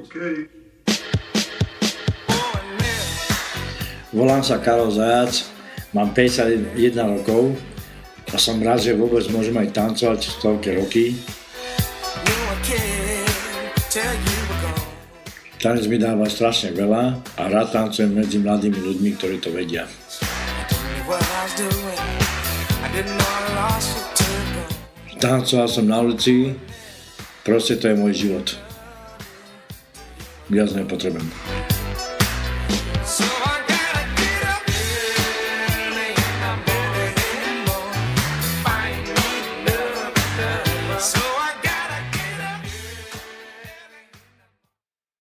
Okay. Volám sa Karol Zajac, mám 51 rokov a som rád, že vôbec môžem aj tancovať stovky roky. Tanec mi dáva strašne veľa a rád tancujem medzi mladými ľuďmi, ktorí to vedia. Tancoval som na ulici, proste to je môj život. gwiazdnym no potrzebem.